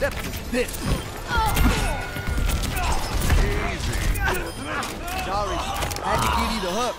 depth is this? Easy. Sorry, had to give you the hook.